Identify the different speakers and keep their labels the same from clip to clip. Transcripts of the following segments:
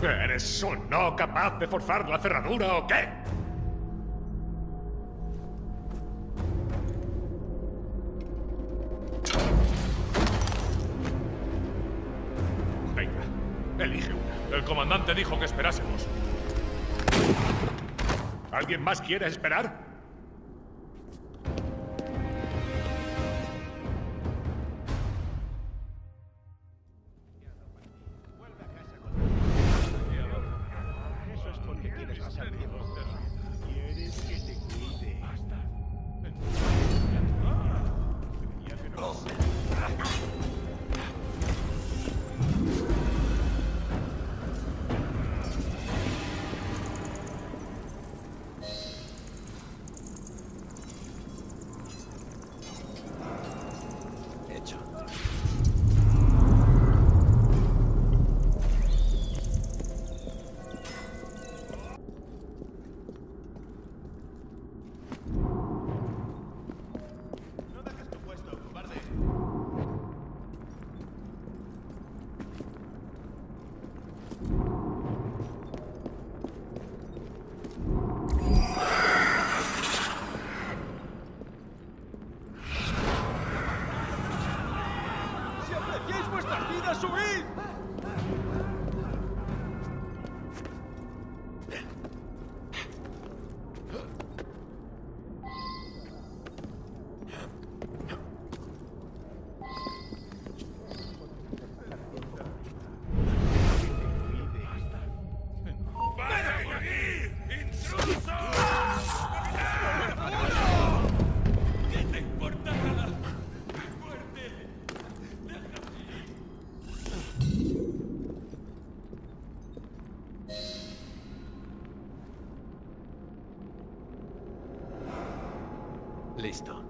Speaker 1: ¿Eres o no capaz de forzar la cerradura o qué? Venga, elige una. El comandante dijo que esperásemos. ¿Alguien más quiere esperar?
Speaker 2: Listo.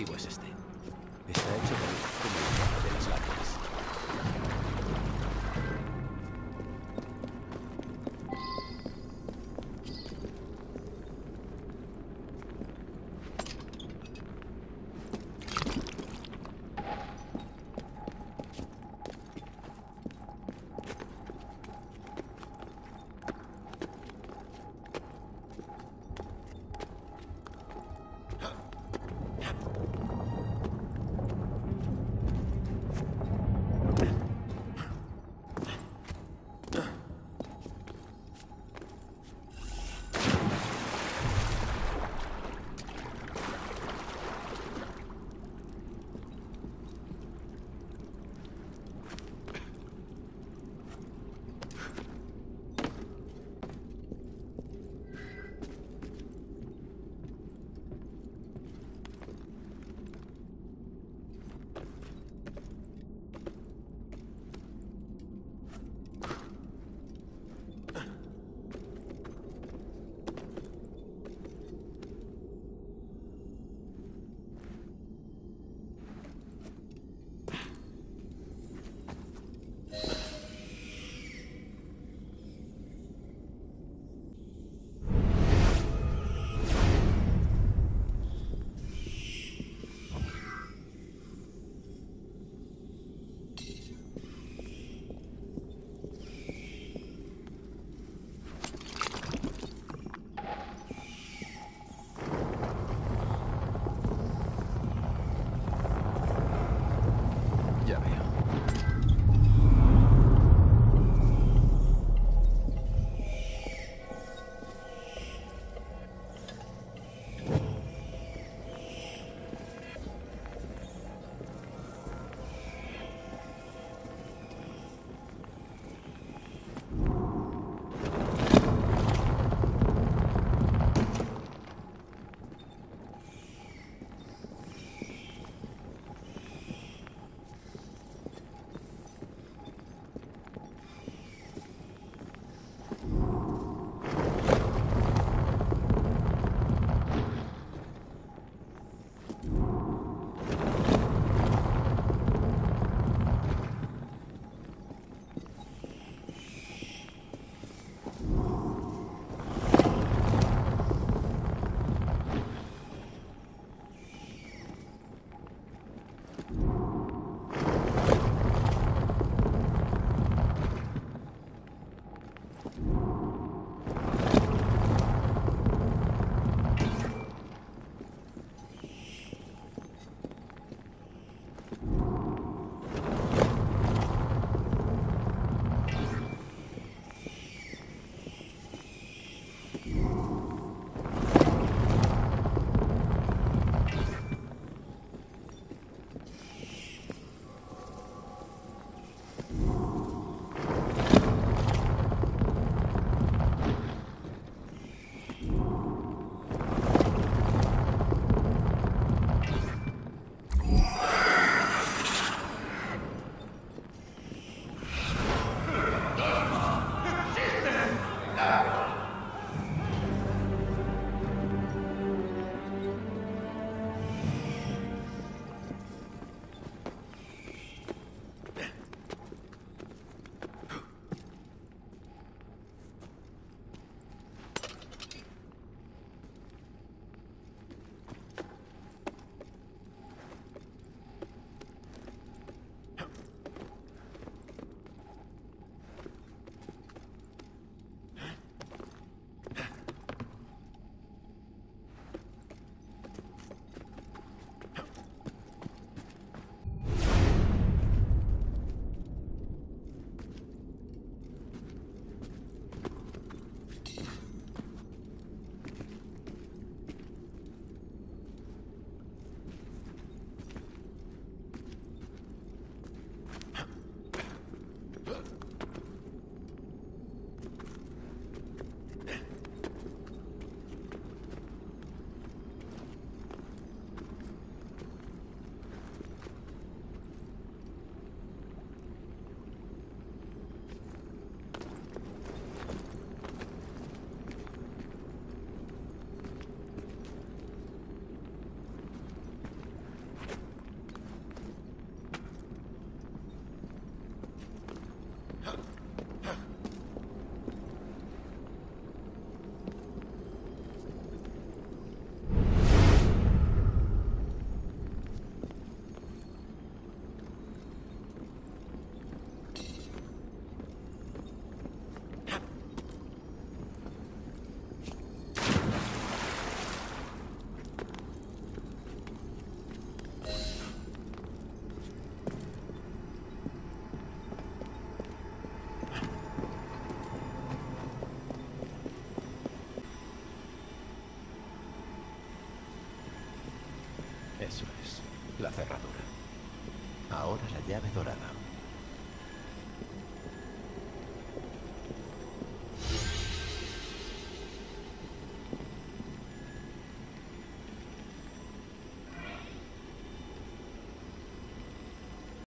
Speaker 2: Dispositivo es este? Está hecho de las lámparas. Amen. Eso es, la cerradura. Ahora la llave dorada.